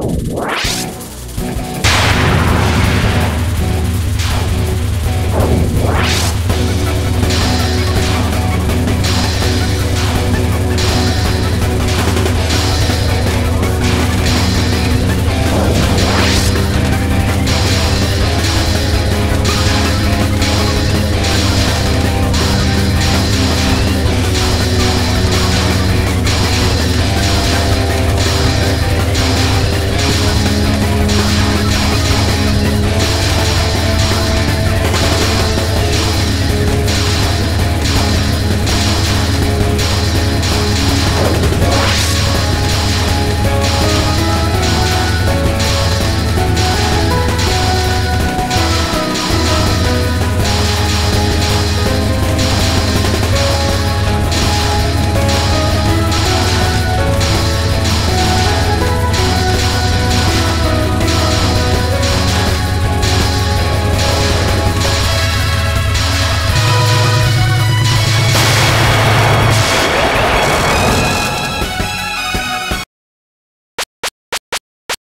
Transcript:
Wow.